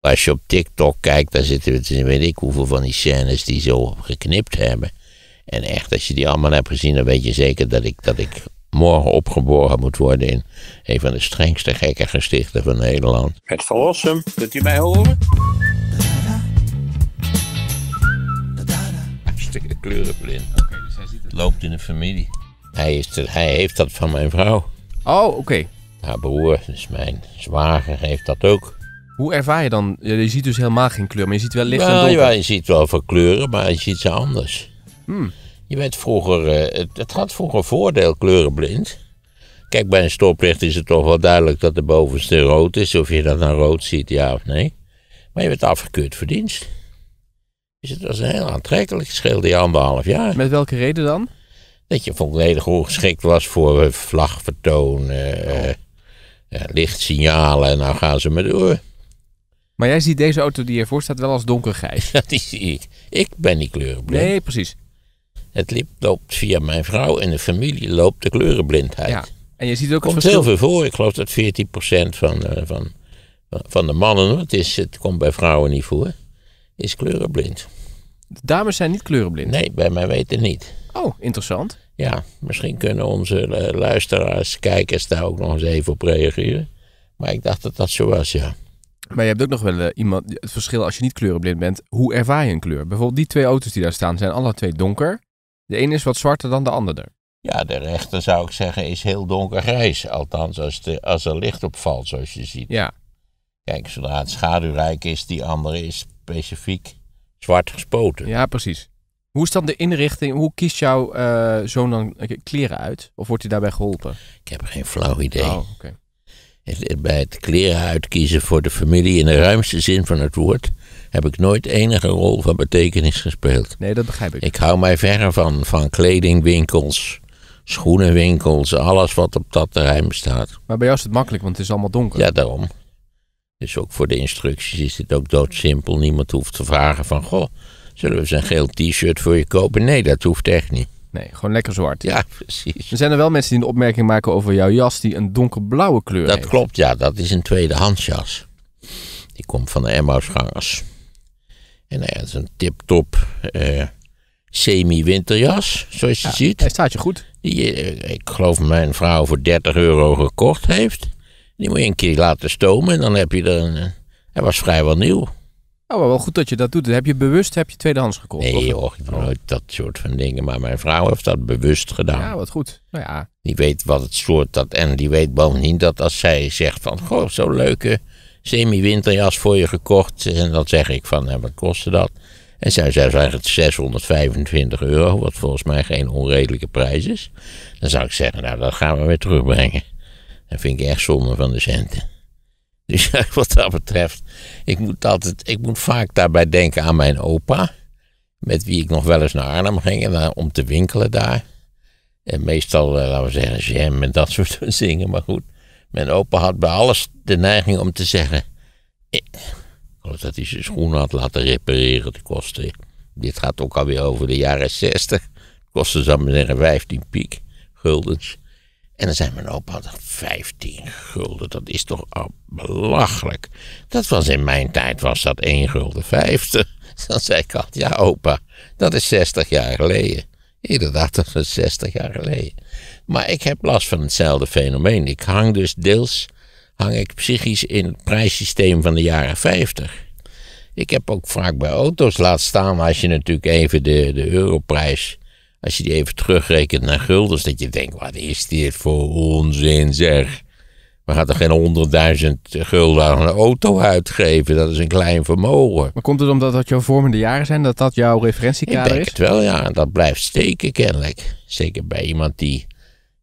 Als je op TikTok kijkt, dan zitten weet ik hoeveel van die scènes die zo geknipt hebben. En echt, als je die allemaal hebt gezien, dan weet je zeker dat ik, dat ik morgen opgeboren moet worden in een van de strengste gekke gestichten van Nederland. Het verlossen, kunt u mij horen? Hartstikke kleurenblind. Oké, dus hij ziet het. Loopt in de familie. Hij, is de- hij heeft dat van mijn vrouw. Oh, oké. Haar broer, dus mijn zwager, heeft dat ook. Hoe ervaar je dan? Je ziet dus helemaal geen kleur, maar je ziet wel licht en Ja, donker. ja, je ziet wel veel kleuren, maar je ziet ze anders. Hmm. Je werd vroeger, eh, het, het had vroeger voordeel kleurenblind. Kijk, bij een stoplicht is het toch wel duidelijk dat de bovenste rood is. Of je dat nou rood ziet, ja of nee. Maar je werd afgekeurd voor dienst. Dus het was heel aantrekkelijk. Het scheelde je anderhalf jaar. Met welke reden dan? Dat je volledig ongeschikt was voor eh, vlagvertoon, eh, eh, eh, lichtsignalen. En nou gaan ze maar door. Maar jij ziet deze auto die hiervoor staat wel als donkergrijs. Die zie ik. Ik ben niet kleurenblind. Nee, precies. Het loopt via mijn vrouw en de familie loopt de kleurenblindheid. Ja. En je ziet ook het komt verschil. heel veel voor. Ik geloof dat 14% van, eh, van, van de mannen, het, is, het komt bij vrouwen niet voor, is kleurenblind. De dames zijn niet kleurenblind. Nee, bij mij weten niet. Oh, interessant. Ja, misschien kunnen onze eh, luisteraars, kijkers daar ook nog eens even op reageren. Maar ik dacht dat dat zo was, ja. Maar je hebt ook nog wel eh, iemand, het verschil als je niet kleurenblind bent. Hoe ervaar je een kleur? Bijvoorbeeld die twee auto's die daar staan zijn alle twee donker. De ene is wat zwarter dan de andere. Ja, de rechter zou ik zeggen is heel donkergrijs. Althans, als, de, als er licht op valt, zoals je ziet. Ja. Kijk, zodra het schaduwrijk is, die andere is specifiek zwart gespoten. Ja, precies. Hoe is dan de inrichting? Hoe kiest jouw eh, zoon dan eh, kleren uit? Of wordt hij daarbij geholpen? Ik heb geen flauw idee. Oh, oké. Het- Bij het kleren uitkiezen voor de familie in de ruimste zin van het woord heb ik nooit enige rol van betekenis gespeeld. Nee, dat begrijp ik. Ik hou mij verre van, van kledingwinkels, schoenenwinkels, alles wat op dat terrein bestaat. Maar bij jou is het makkelijk, want het is allemaal donker. Ja, daarom. Dus ook voor de instructies is dit ook doodsimpel. Niemand hoeft te vragen van, goh, zullen we eens een geel t-shirt voor je kopen? Nee, dat hoeft echt niet. Nee, gewoon lekker zwart. Ja, precies. Er zijn er wel mensen die een opmerking maken over jouw jas die een donkerblauwe kleur Dat heeft. klopt, ja. Dat is een tweedehands jas. Die komt van de Emmausgangers. En nou ja, dat is een tip-top eh, semi-winterjas, zoals je Ja, ziet. Hij staat je goed. Die, eh, ik geloof mijn vrouw voor 30 euro gekocht heeft. Die moet je een keer laten stomen en dan heb je er een... eh, Hij was vrijwel nieuw. Oh, wel goed dat je dat doet. Heb je bewust heb je tweedehands gekocht? Nee joh, ik nooit dat soort van dingen. Maar mijn vrouw heeft dat bewust gedaan. Ja, wat goed. Nou ja, Die weet wat het soort dat. En die weet bovendien dat als zij zegt van. Goh, zo'n leuke semi-winterjas voor je gekocht. En dan zeg ik van. hè, wat kostte dat? En zij zei eigenlijk 625 euro. Wat volgens mij geen onredelijke prijs is. Dan zou ik zeggen. Nou, dat gaan we weer terugbrengen. Dat vind ik echt zonde van de centen. Dus wat dat betreft. Ik moet, altijd, ik moet vaak daarbij denken aan mijn opa. Met wie ik nog wel eens naar Arnhem ging. Dan- om te winkelen daar. En meestal, eh, laten we zeggen, jam en dat soort zingen. Maar goed, mijn opa had bij alles de neiging om te zeggen... Ik geloof dat hij zijn schoenen had laten repareren. De kosten, dit gaat ook alweer over de jaren 60. Kostte, zou ik maar zeggen, 15 piek guldens. En dan zei mijn opa, altijd, 15 gulden, dat is toch belachelijk. Dat was in mijn tijd, was dat 1 gulden 50. Dan zei ik altijd, ja opa, dat is 60 jaar geleden. Inderdaad, dat is 60 jaar geleden. Maar ik heb last van hetzelfde fenomeen. Ik hang dus deels hang ik psychisch in het prijssysteem van de jaren 50. Ik heb ook vaak bij auto's laten staan, als je natuurlijk even de, de europrijs, als je die even terugrekent naar guldens, dat je denkt, wat is dit voor onzin zeg. We gaan toch geen honderdduizend gulden aan een auto uitgeven, dat is een klein vermogen. maar komt het omdat dat jouw vormende jaren zijn, dat dat jouw Ik referentiekader denk is? het wel, ja. En dat blijft steken kennelijk. Zeker bij iemand die,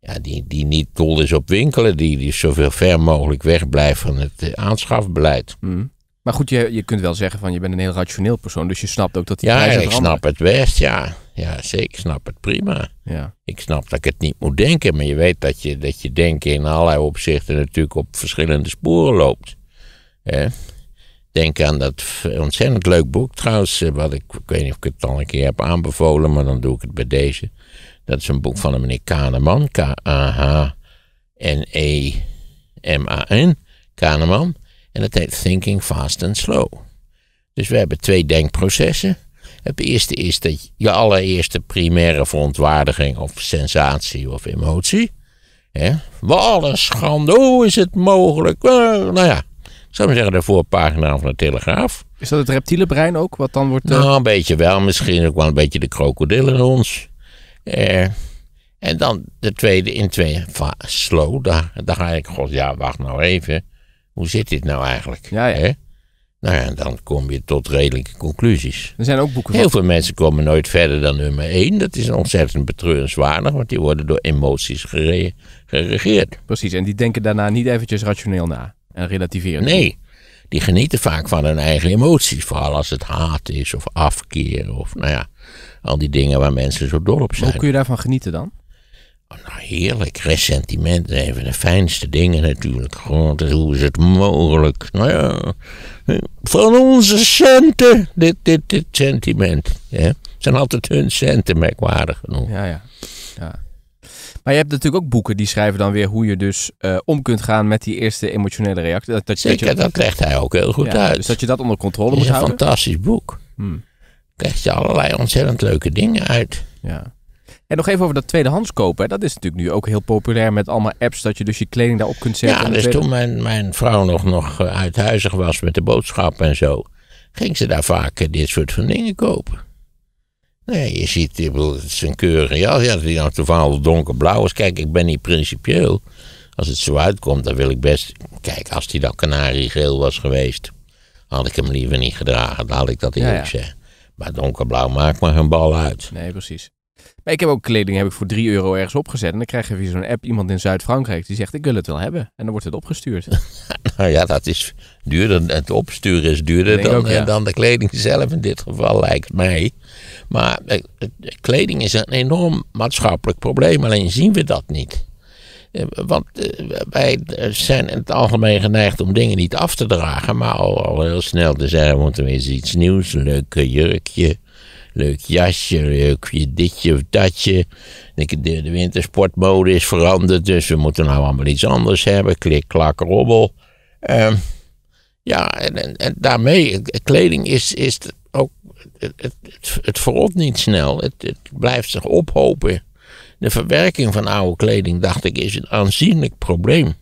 ja, die, die niet dol is op winkelen. Die, die zoveel ver mogelijk wegblijft van het eh, aanschafbeleid. Mm. Maar goed, je, je kunt wel zeggen van je bent een heel rationeel persoon, dus je snapt ook dat die Ja, prijzen ik snap het best, ja. Ja, zeker, ik snap het prima. Ja. Ik snap dat ik het niet moet denken. Maar je weet dat je, dat je denken in allerlei opzichten natuurlijk op verschillende sporen loopt. Denk aan dat ontzettend leuk boek trouwens. eh, Wat ik, ik weet niet of ik het al een keer heb aanbevolen, maar dan doe ik het bij deze. Dat is een boek van een meneer Kahneman. K-A-H-N-E-M-A-N. Kahneman. En dat heet Thinking Fast and Slow. Dus we hebben twee denkprocessen. Het eerste is dat je allereerste primaire verontwaardiging of sensatie of emotie. Hè? Wat een schande, hoe is het mogelijk? Eh, nou ja, ik zou maar zeggen de voorpagina van de Telegraaf. Is dat het reptiele brein ook, wat dan wordt... eh, Nou, een beetje wel. Misschien ook wel een beetje de krokodil in ons. Eh, en dan de tweede in twee. Slow. Daar, daar ga ik. God, ja, wacht nou even. Hoe zit dit nou eigenlijk? Ja, ja. Nou ja, dan kom je tot redelijke conclusies. er zijn ook boeken van... Heel veel mensen komen nooit verder dan nummer één. Dat is ontzettend betreurenswaardig, want die worden door emoties gere- geregeerd. Precies, en die denken daarna niet eventjes rationeel na. En relativeren. Nee, die genieten vaak van hun eigen emoties. Vooral als het haat is of afkeer of nou ja, al die dingen waar mensen zo dol op Maar zijn. Hoe kun je daarvan genieten dan? Oh, nou, heerlijk. Ressentiment is een van de fijnste dingen natuurlijk. Hoe is het mogelijk? Nou ja, van onze centen, dit, dit, dit sentiment. Ja. Het zijn altijd hun centen, merkwaardig genoeg. Ja, ja. ja. Maar je hebt natuurlijk ook boeken die schrijven dan weer hoe je dus eh, om kunt gaan met die eerste emotionele reactie. Dat, dat, Zeker, dat je, dat legt hij ook heel goed ja, uit. Dus dat je dat onder controle Het moet is een houden. fantastisch boek. Hmm, Legt je allerlei ontzettend leuke dingen uit. ja. En nog even over dat tweedehands kopen. Hè. Dat is natuurlijk nu ook heel populair met allemaal apps dat je dus je kleding daarop kunt zetten. Ja, dus tweede- toen mijn, mijn vrouw nog, nog eh, uithuizig was met de boodschappen en zo, ging ze daar vaak eh, dit soort van dingen kopen. Nee, je ziet, ik bedoel, het is een keurige jas. Ja, die nou toevallig donkerblauw is. Kijk, ik ben niet principieel. Als het zo uitkomt, dan wil ik best... Kijk, als die dan kanariegeel was geweest, had ik hem liever niet gedragen. Dan had ik dat Ja, eerlijk ja. zeggen. Maar donkerblauw maakt maar geen bal uit. Nee, precies. Maar ik heb ook kleding heb ik voor 3 euro ergens opgezet. En dan krijg je via zo'n app iemand in Zuid-Frankrijk die zegt ik wil het wel hebben. En dan wordt het opgestuurd. Nou ja, dat is duurder. Het opsturen is duurder dan, ook, ja. dan de kleding zelf in dit geval, lijkt mij. Maar eh, eh, kleding is een enorm maatschappelijk probleem, alleen zien we dat niet. Eh, Want wij zijn in het algemeen geneigd om dingen niet af te dragen, maar al, al heel snel te zeggen: moeten we eens iets nieuws, een leuk jurkje, leuk jasje, leuk je ditje of datje. De, de, de wintersportmode is veranderd, dus we moeten nou allemaal iets anders hebben. Klik, klak, robbel. Ehm, ja, en, en, daarmee, kleding is, is ook, het, het, het, verrot niet snel. Het, het blijft zich ophopen. De verwerking van oude kleding, dacht ik, is een aanzienlijk probleem.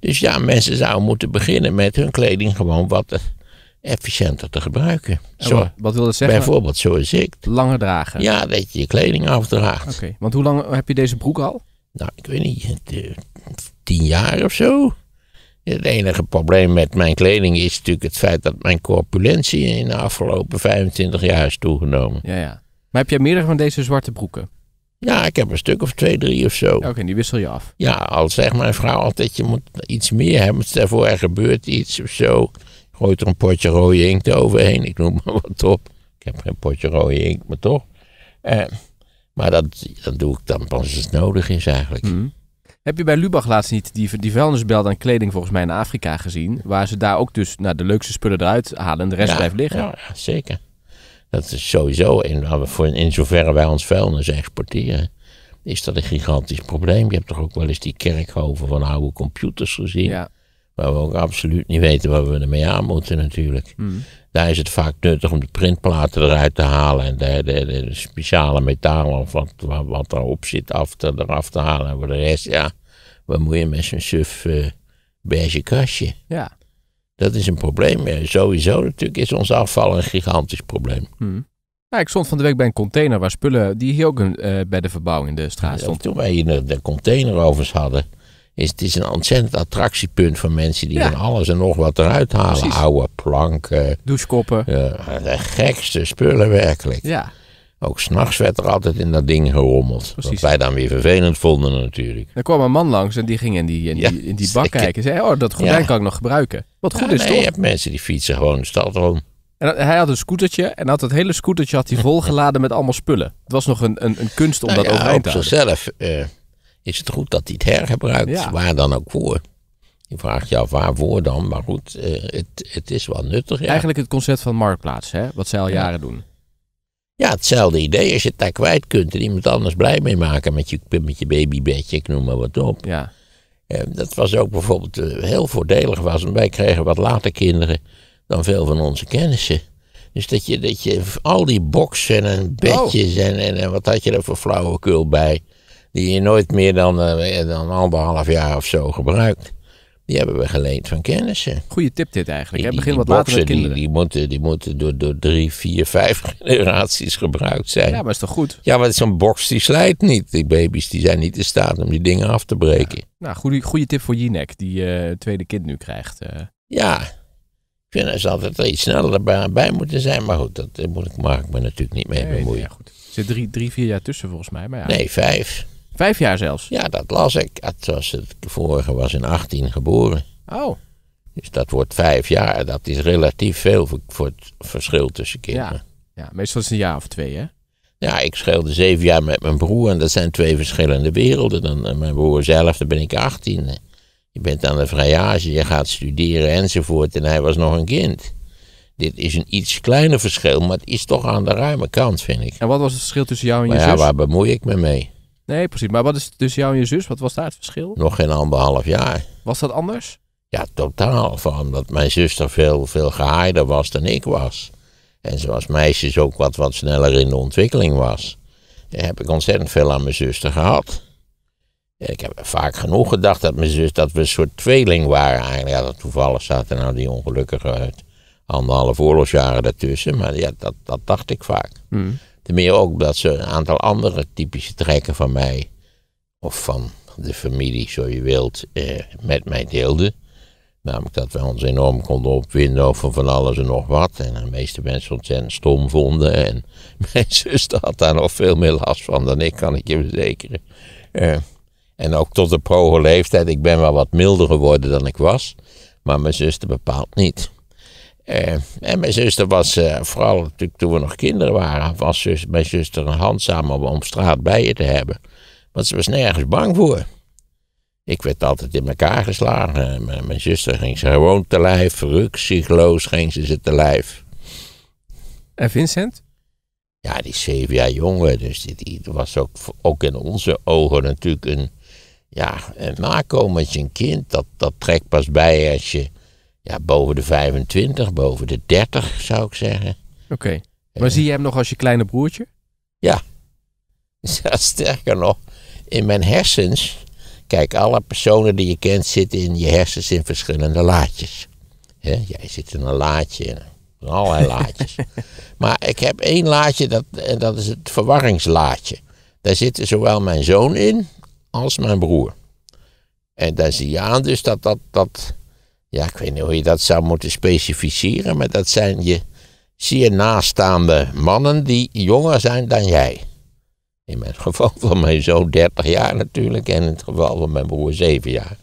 Dus ja, mensen zouden moeten beginnen met hun kleding gewoon wat efficiënter te gebruiken. En Zo, wat, wat wil dat zeggen? bijvoorbeeld zoals ik. Langer dragen. Ja, dat je je kleding afdraagt. Oké, want hoe lang heb je deze broek al? Nou, ik weet niet, eh, tien jaar of zo. Het enige probleem met mijn kleding is natuurlijk het feit dat mijn corpulentie in de afgelopen 25 jaar is toegenomen. Ja, ja. Maar heb jij meerdere van deze zwarte broeken? Ja, ik heb een stuk of twee, drie of zo. Oké, die wissel je af. Ja, al zegt mijn vrouw altijd, je moet iets meer hebben. Stel voor, er gebeurt iets of zo. Gooit er een potje rode inkt overheen. Ik noem maar wat op. Ik heb geen potje rode inkt, maar toch. Eh, maar dat, dat doe ik dan pas als het nodig is eigenlijk. Mhm. Heb je bij Lubach laatst niet die, die vuilnisbel aan kleding volgens mij in Afrika gezien? Waar ze daar ook dus nou, de leukste spullen eruit halen en de rest ja, blijft liggen. Ja, zeker. Dat is sowieso, in, voor, in zoverre wij ons vuilnis exporteren, is dat een gigantisch probleem. Je hebt toch ook wel eens die kerkhoven van oude computers gezien, Ja. Waar we ook absoluut niet weten wat we ermee aan moeten natuurlijk. Mhm. Daar is het vaak nuttig om de printplaten eruit te halen en de, de, speciale metalen of wat, wat, wat erop zit af te, eraf te halen. En voor de rest, ja, wat moet je met zo'n suf eh, beige kastje? ja. Dat is een probleem. Sowieso natuurlijk is ons afval een gigantisch probleem. Mhm. Ja, ik stond van de week bij een container waar spullen die hier ook een, eh, bij de verbouwing in de straat Ja, stond. toen wij hier de, de containerovers hadden, is het is een ontzettend attractiepunt voor mensen die Ja. van alles en nog wat eruit halen. Precies. Oude planken, Douchekoppen. eh, de gekste spullen werkelijk. Ja, Ook s'nachts werd er altijd in dat ding gerommeld. Wat wij dan weer vervelend vonden natuurlijk. er kwam een man langs en die ging in die, in Ja, die, in die bak kijken. Zei, oh, dat gordijn Ja. kan ik nog gebruiken. Wat goed Ja, is, nee, toch? Je hebt mensen die fietsen gewoon de stad rond. En hij had een scootertje en had het hele scootertje had hij volgeladen met allemaal spullen. Het was nog een, een, een kunst om Nou dat ja, overeind op te houden. zichzelf eh, is het goed dat hij het hergebruikt. Ja. Waar dan ook voor. Je vraagt je af waarvoor dan. Maar goed, eh, het, het is wel nuttig. Ja. Eigenlijk het concept van marktplaats, hè? wat zij al Ja. jaren doen. Ja, hetzelfde idee. Als je het daar kwijt kunt en iemand anders blij mee maken met je, met je babybedje, ik noem maar wat op. Ja. Eh, dat was ook bijvoorbeeld eh, heel voordelig was. Want wij kregen wat later kinderen dan veel van onze kennissen. Dus dat je, dat je al die boksen en bedjes en, en, en wat had je er voor flauwekul bij. Die je nooit meer dan, eh, dan anderhalf jaar of zo gebruikt. Die hebben we geleend van kennissen. Goeie tip dit eigenlijk. Hè? Die- Begin die wat later met die, kinderen. die, moeten, die moeten door, door drie, vier, vijf generaties gebruikt zijn. Ja, maar is toch goed? Ja, want zo'n box die slijt niet. Die baby's die zijn niet in staat om die dingen af te breken. Nou, goede, goede tip voor Jinek, die het tweede kind nu krijgt. eh. Ja, ik vind dat ze altijd er iets sneller bij, bij moeten zijn. Maar goed, dat moet ik, mag ik me natuurlijk niet mee Nee, nee, bemoeien. ja, goed. Er zit drie, drie, vier jaar tussen volgens mij. Maar ja. Nee, vijf. Vijf jaar zelfs. Ja, dat las ik. Het, was het vorige was in 18 geboren. Oh, Dus dat wordt vijf jaar. Dat is relatief veel voor, voor het verschil tussen kinderen. ja. Meestal is het een jaar of twee, hè? Ja, ik scheelde zeven jaar met mijn broer en dat zijn twee verschillende werelden. Dan, eh, mijn broer zelf, dan ben ik 18. Eh, Je bent aan de vrijage, je gaat studeren enzovoort en hij was nog een kind. Dit is een iets kleiner verschil, maar het is toch aan de ruime kant, vind ik. En wat was het verschil tussen jou en je Maar ja, zus? waar bemoei ik me mee? Nee, precies. Maar wat is tussen jou en je zus? Wat was daar het verschil? Nog geen anderhalf jaar. Was dat anders? Ja, totaal. Van omdat mijn zuster veel, veel gehaairder was dan ik was. En zoals meisjes ook wat, wat sneller in de ontwikkeling was. eh, Heb ik ontzettend veel aan mijn zuster gehad. Ik heb vaak genoeg gedacht dat mijn zus, dat we een soort tweeling waren eigenlijk. Ja, dat toevallig zaten nou die ongelukkige anderhalf oorlogsjaren daartussen. Maar ja, dat, dat dacht ik vaak. Hm. Ten meer ook dat ze een aantal andere typische trekken van mij, of van de familie, zo je wilt, eh, met mij deelden. Namelijk dat we ons enorm konden opwinden over van alles en nog wat. En de meeste mensen ontzettend stom vonden. En mijn zuster had daar nog veel meer last van dan ik, kan ik je verzekeren. Eh, en ook tot de proge leeftijd. Ik ben wel wat milder geworden dan ik was. Maar mijn zuster bepaald niet. Eh, en mijn zuster was, eh, vooral natuurlijk toen we nog kinderen waren, was zus, mijn zuster een handzaam om op straat bij je te hebben. Want ze was nergens bang voor. Ik werd altijd in elkaar geslagen. En Mijn, mijn zuster ging ze gewoon te lijf, rukzichtloos ging ze ze te lijf. En Vincent? Ja, die zeven jaar jonger, dus die, die was ook, ook in onze ogen natuurlijk een, ja, een nakomertje, een kind. Dat, dat trekt pas bij als je ja, boven de 25, boven de 30 zou ik zeggen. Oké. Maar zie je hem nog als je kleine broertje? Ja, sterker nog, in mijn hersens, kijk, alle personen die je kent zitten in je hersens in verschillende laadjes. Hè, jij zit in een laadje, en allerlei laadjes. maar ik heb één laadje, dat, en dat is het verwarringslaadje. Daar zitten zowel mijn zoon in als mijn broer. En daar zie je aan dus dat dat, dat ja, ik weet niet hoe je dat zou moeten specificeren, maar dat zijn je zeer naaststaande mannen die jonger zijn dan jij. In het geval van mijn zoon 30 jaar natuurlijk en in het geval van mijn broer 7 jaar.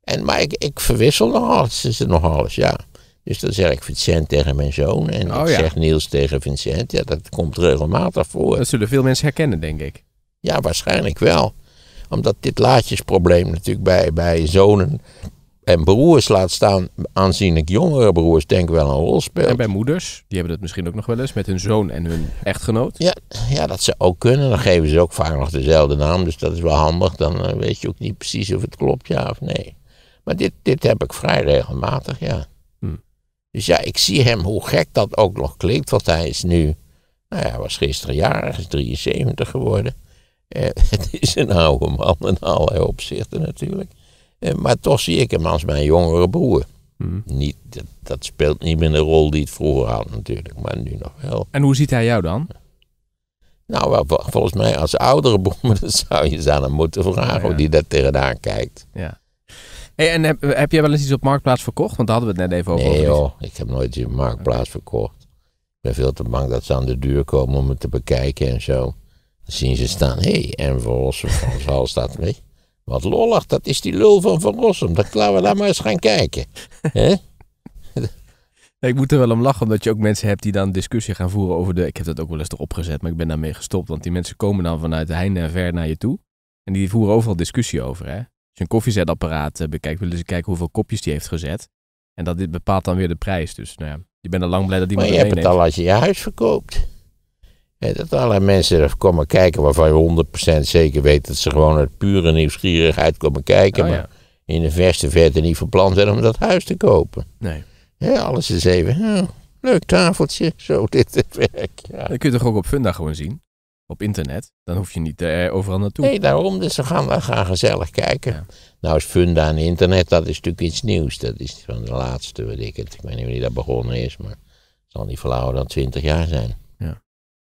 En, maar ik, ik verwissel nog alles, is het nog alles, ja. Dus dan zeg ik Vincent tegen mijn zoon en Oh, ik ja. zeg Niels tegen Vincent. Ja, dat komt regelmatig voor. Dat zullen veel mensen herkennen, denk ik. Ja, waarschijnlijk wel. Omdat dit laatjesprobleem natuurlijk bij, bij zonen en broers laat staan, aanzienlijk jongere broers, denk ik wel een rol speelt. En bij moeders, die hebben dat misschien ook nog wel eens met hun zoon en hun echtgenoot. Ja, ja, dat zou ook kunnen. Dan geven ze ook vaak nog dezelfde naam, dus dat is wel handig. Dan eh, weet je ook niet precies of het klopt, ja of nee. Maar dit, dit heb ik vrij regelmatig, ja. Hm. Dus ja, ik zie hem, hoe gek dat ook nog klinkt, want hij is nu, nou ja, was gisteren jarig, is 73 geworden. Eh, het is een oude man in allerlei opzichten natuurlijk. Eh, maar toch zie ik hem als mijn jongere broer. Hm. Niet, dat, dat speelt niet meer de rol die het vroeger had natuurlijk, maar nu nog wel. En hoe ziet hij jou dan? Nou, wel, vol- volgens mij als oudere broer, dat zou je eens aan hem moeten vragen Ja, ja. hoe die daar tegenaan kijkt. Ja. Hey, en heb, heb jij wel eens iets op Marktplaats verkocht? Want daar hadden we het net even over. Nee joh, ik heb nooit in Marktplaats verkocht. Ik ben veel te bang dat ze aan de deur komen om het te bekijken en zo. Dan zien ze staan, hé, hey, en van ons hal staat mee. Wat lollig, dat is die lul van Van Rossum. Dat laten we daar maar eens gaan kijken. Hè? Ik moet er wel om lachen, omdat je ook mensen hebt die dan discussie gaan voeren over de... Ik heb dat ook wel eens erop gezet, maar ik ben daarmee gestopt. Want die mensen komen dan vanuit de heinde en ver naar je toe. En die voeren overal discussie over, hè. Als je een koffiezetapparaat eh, bekijkt, willen ze kijken hoeveel kopjes die heeft gezet. En dat dit bepaalt dan weer de prijs. Dus nou ja, je bent al lang blij dat Maar iemand je het hebt het al als je je huis verkoopt. Dat allerlei mensen er komen kijken waarvan je 100% zeker weet dat ze gewoon uit pure nieuwsgierigheid komen kijken. Oh, maar ja. in de verste verte niet van plan zijn om dat huis te kopen. Nee. Ja, alles is even, oh, leuk tafeltje, zo dit het werk. Ja. Dat kun je toch ook op Funda gewoon zien? Op internet. Dan hoef je niet eh, overal naartoe. Nee, daarom, dus we gaan, we gaan gezellig kijken. Ja. Nou is Funda en internet, dat is natuurlijk iets nieuws. Dat is van de laatste, weet ik het. Ik weet niet wanneer dat begonnen is, maar het zal niet veel ouder dan 20 jaar zijn.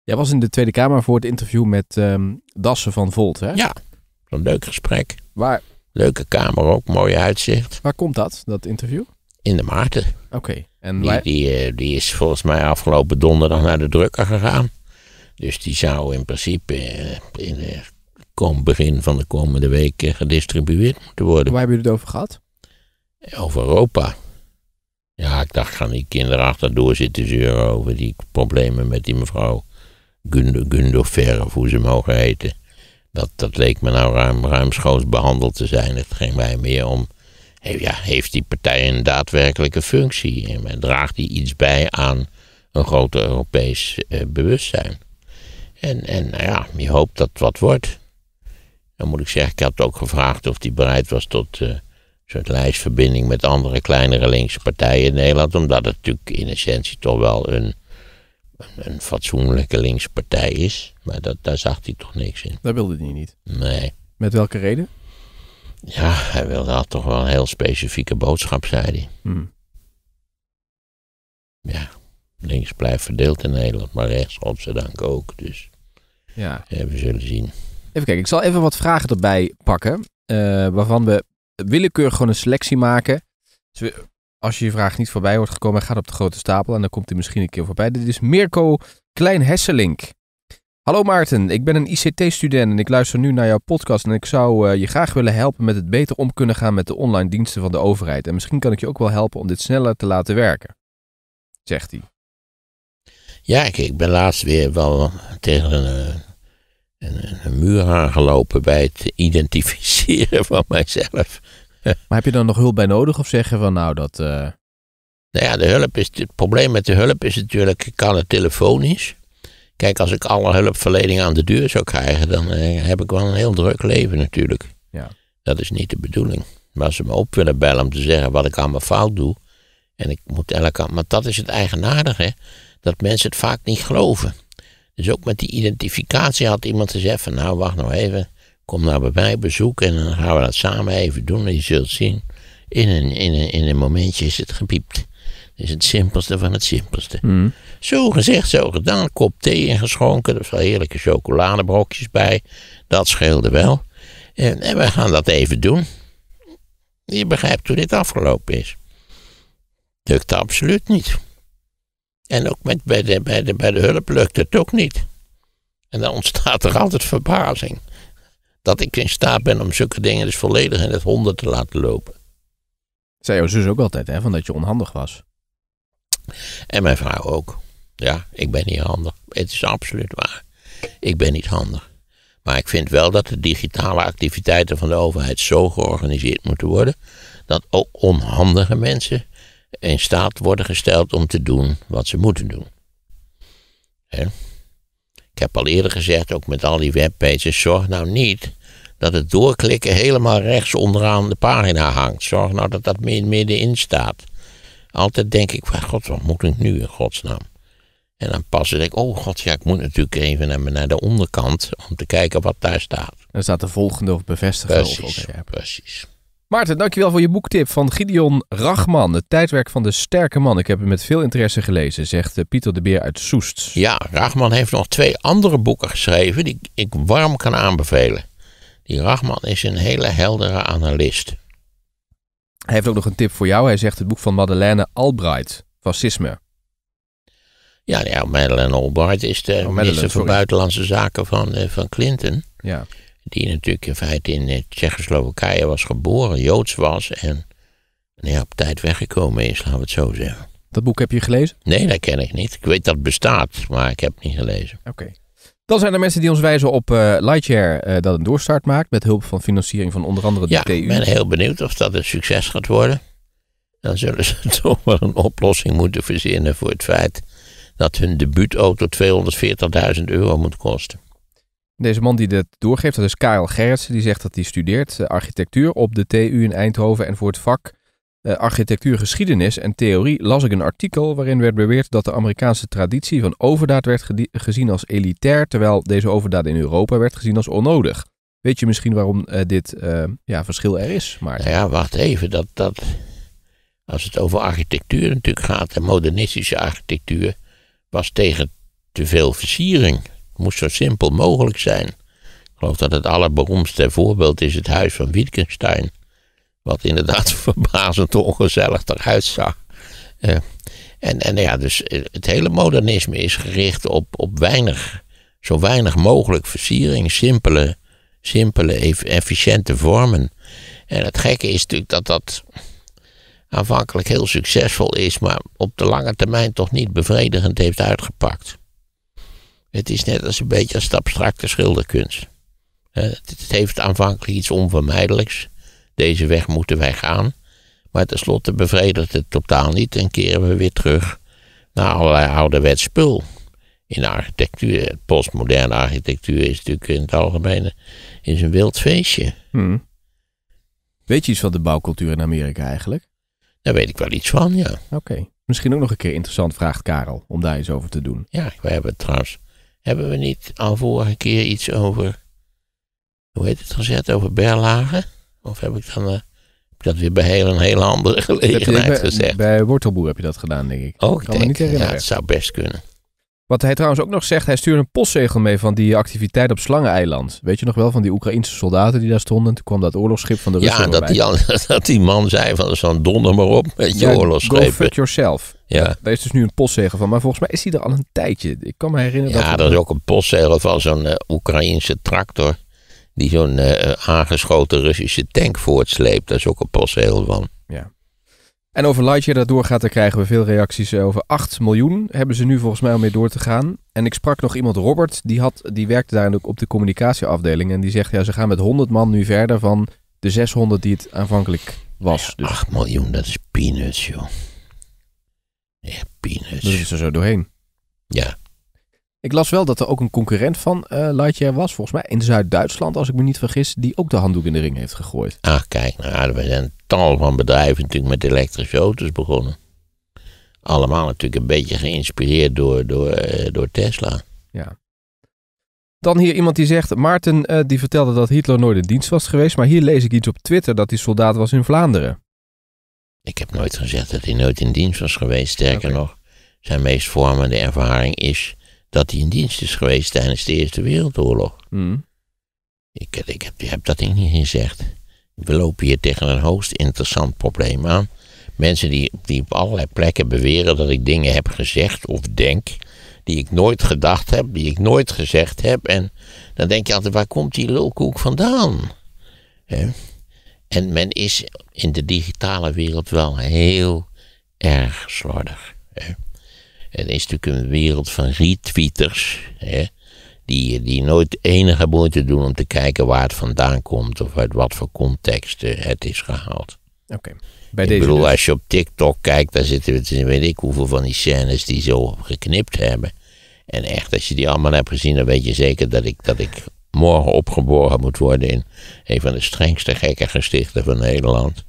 Jij was in de Tweede Kamer voor het interview met ehm, Dassen van Volt, hè? Ja, zo'n leuk gesprek. Waar, Leuke kamer ook, mooi uitzicht. waar komt dat, dat interview? In de Maarten. Oké. En Die, wij- die, eh, die is volgens mij afgelopen donderdag naar de drukker gegaan. Dus die zou in principe eh, in het kom- begin van de komende week eh, gedistribueerd moeten worden. waar hebben jullie het over gehad? Over Europa. Ja, ik dacht, gaan die kinderen achterdoor zitten zeuren over die problemen met die mevrouw Gundofer, of hoe ze mogen heten. Dat, dat leek me nou ruim, ruimschoots behandeld te zijn. Het ging mij meer om, ja, heeft die partij een daadwerkelijke functie? En draagt die iets bij aan een groter Europees eh, bewustzijn? En, en nou ja, je hoopt dat het wat wordt. Dan moet ik zeggen, ik had ook gevraagd of hij bereid was tot... eh, soort lijstverbinding met andere kleinere linkse partijen in Nederland. Omdat het natuurlijk in essentie toch wel een, een, fatsoenlijke linkse partij is. Maar dat, daar zag hij toch niks in. Dat wilde hij niet. Nee. Met welke reden? Ja, hij wilde had toch wel een heel specifieke boodschap, zei hij. Hm. Ja, links blijft verdeeld in Nederland, maar rechts, godzijdank ook. Dus Ja. ja, we zullen zien. Even kijken, ik zal even wat vragen erbij pakken. eh, waarvan we willekeurig gewoon een selectie maken. Dus we- als je je vraag niet voorbij wordt gekomen, gaat op de grote stapel. En dan komt hij misschien een keer voorbij. Dit is Mirko Klein-Hesselink. Hallo Maarten, ik ben een ICT-student en ik luister nu naar jouw podcast. En ik zou eh, je graag willen helpen met het beter om kunnen gaan met de online diensten van de overheid. En misschien kan ik je ook wel helpen om dit sneller te laten werken. Zegt hij. Ja, ik, ik ben laatst weer wel tegen een, eh, een, een muur aangelopen bij het identificeren van mijzelf. Maar heb je dan nog hulp bij nodig? Of zeg je van nou dat... eh, Nou ja, de hulp is, het probleem met de hulp is natuurlijk, kan het telefonisch. Kijk, als ik alle hulpverlening aan de deur zou krijgen, dan eh, heb ik wel een heel druk leven natuurlijk. Ja. Dat is niet de bedoeling. Maar als ze me op willen bellen om te zeggen wat ik aan mijn fout doe, en ik moet elke maar dat is het eigenaardige, dat mensen het vaak niet geloven. Dus ook met die identificatie had iemand gezegd van, nou wacht nou even, kom nou bij mij bezoek en dan gaan we dat samen even doen en je zult zien, in een, in een, in een momentje is het gepiept. Dat is het simpelste van het simpelste. hm. Zo gezegd, zo gedaan. Kop thee ingeschonken. Er zijn heerlijke chocoladebrokjes bij. Dat scheelde wel. En, en we gaan dat even doen. Je begrijpt hoe dit afgelopen is. Lukt absoluut niet. En ook met, bij, de, bij, de, bij de hulp lukt het ook niet. En dan ontstaat er altijd verbazing. Dat ik in staat ben om zulke dingen dus volledig in het honderd te laten lopen. Zei jouw zus ook altijd, hè? Van dat je onhandig was. En mijn vrouw ook. Ja, ik ben niet handig. Het is absoluut waar. Ik ben niet handig. Maar ik vind wel dat de digitale activiteiten van de overheid zo georganiseerd moeten worden. dat ook onhandige mensen in staat worden gesteld om te doen wat ze moeten doen. Ik heb al eerder gezegd, ook met al die webpages, zorg nou niet dat het doorklikken helemaal rechts onderaan de pagina hangt. Zorg nou dat dat middenin staat. Altijd denk ik, "Waar, god, wat moet ik nu in godsnaam? En dan pas denk ik, oh god, ja, ik moet natuurlijk even naar, de onderkant om te kijken wat daar staat. Dan staat de volgende of bevestigen. Precies, precies. Maarten, dankjewel voor je boektip van Gideon Rachman. Het tijdwerk van de sterke man. Ik heb hem met veel interesse gelezen, zegt eh, Pieter de Beer uit Soest. Ja, Rachman heeft nog twee andere boeken geschreven die ik warm kan aanbevelen. Die Rachman is een hele heldere analist. Hij heeft ook nog een tip voor jou. Hij zegt het boek van Madeleine Albright, Fascisme. Ja, ja Madeleine Albright is de Madeleine, minister voor. Buitenlandse Zaken van, eh, van Clinton. Ja. Die natuurlijk in feite in eh, Tsjechoslowakije was geboren, Joods was en ja, op tijd weggekomen is, laten we het zo zeggen. Dat boek heb je gelezen? Nee, dat ken ik niet. Ik weet dat het bestaat, maar ik heb het niet gelezen. Oké. Dan zijn er mensen die ons wijzen op eh Lightyear eh, dat een doorstart maakt met hulp van financiering van onder andere de Ja, TU. ik ben heel benieuwd of dat een succes gaat worden. Dan zullen ze toch wel een oplossing moeten verzinnen voor het feit dat hun debuutauto 240.000 euro moet kosten. Deze man die dit doorgeeft, dat is Karel Gerritsen. Die zegt dat hij studeert eh, architectuur op de TU in Eindhoven. En voor het vak uh, architectuurgeschiedenis en theorie las ik een artikel waarin werd beweerd dat de Amerikaanse traditie van overdaad werd gezien als elitair, terwijl deze overdaad in Europa werd gezien als onnodig. Weet je misschien waarom uh, dit ja, verschil er is? Maar... Nou ja, wacht even. Dat, dat, als het over architectuur natuurlijk gaat, de modernistische architectuur was tegen te veel versiering. Het moest zo simpel mogelijk zijn. Ik geloof dat het allerberoemdste voorbeeld is het huis van Wittgenstein. Wat inderdaad verbazend ongezellig eruit zag. Uh, en, en ja, dus eh, het hele modernisme is gericht op, op weinig, zo weinig mogelijk versiering, simpele, simpele, efficiënte vormen. En het gekke is natuurlijk dat dat aanvankelijk heel succesvol is, maar op de lange termijn toch niet bevredigend heeft uitgepakt. Het is net als een beetje als abstracte schilderkunst. Het heeft aanvankelijk iets onvermijdelijks. Deze weg moeten wij gaan. Maar tenslotte bevredigt het totaal niet en keren we weer terug naar allerlei ouderwets spul. In de architectuur, postmoderne architectuur is natuurlijk in het algemeen is een wild feestje. Hmm. Weet je iets van de bouwcultuur in Amerika eigenlijk? Daar weet ik wel iets van, ja. Oké. Misschien ook nog een keer interessant, vraagt Karel, om daar iets over te doen. Ja, we hebben trouwens, hebben we niet al vorige keer iets over, hoe heet het gezet, over Berlage? Of heb ik dan uh, dat weer bij een hele andere gelegenheid bij, gezegd? Bij Wortelboer heb je dat gedaan, denk ik. Oh, ik denk, niet ja, het zou best kunnen. Wat hij trouwens ook nog zegt, hij stuurde een postzegel mee van die activiteit op Slangeneiland. Weet je nog wel van die Oekraïnse soldaten die daar stonden? Toen kwam dat oorlogsschip van de Russen Ja, dat die, dat die man zei van zo'n donder maar op met je ja, oorlogsschepen. Go fuck yourself. Ja. Daar is dus nu een postzegel van. Maar volgens mij is hij er al een tijdje. Ik kan me herinneren ja, dat... er is ook een postzegel van zo'n uh, Oekraïnse tractor. Die zo'n uh, aangeschoten Russische tank voortsleept. Daar is ook een postzegel van. Ja. En over Lightyear dat doorgaat, daar krijgen we veel reacties over 8 miljoen. Hebben ze nu volgens mij om mee door te gaan. En ik sprak nog iemand, Robert, die, had, die werkte daar ook op de communicatieafdeling. En die zegt, ja, ze gaan met 100 man nu verder van de 600 die het aanvankelijk was. dus 8 miljoen, dat is peanuts, joh. Echt peanuts. Dat is er zo doorheen. Ja. Ik las wel dat er ook een concurrent van uh, Lightyear was, volgens mij in Zuid-Duitsland, als ik me niet vergis, die ook de handdoek in de ring heeft gegooid. Ach, kijk, nou, er zijn tal van bedrijven natuurlijk met elektrische auto's begonnen. Allemaal natuurlijk een beetje geïnspireerd door, door, uh, door Tesla. Ja. Dan hier iemand die zegt, Maarten uh, die vertelde dat Hitler nooit in dienst was geweest, maar hier lees ik iets op Twitter dat hij soldaat was in Vlaanderen. Ik heb nooit gezegd dat hij nooit in dienst was geweest. Sterker nog, zijn meest vormende ervaring is dat hij in dienst is geweest tijdens de Eerste Wereldoorlog. Mm. Ik, ik, heb, ik heb dat niet gezegd. We lopen hier tegen een hoogst interessant probleem aan. Mensen die, die op allerlei plekken beweren dat ik dingen heb gezegd of denk. die ik nooit gedacht heb, die ik nooit gezegd heb. En dan denk je altijd: waar komt die lulkoek vandaan? En men is in de digitale wereld wel heel erg slordig. Het is natuurlijk een wereld van retweeters. Hè, die, die nooit enige moeite doen om te kijken waar het vandaan komt. Of uit wat voor context het is gehaald. Oké. Ik bedoel, dus. als je op TikTok kijkt, daar zitten weet ik hoeveel van die scènes die zo geknipt hebben. En echt, als je die allemaal hebt gezien, dan weet je zeker dat ik, dat ik morgen opgeboren moet worden in een van de strengste gekke gestichten van Nederland.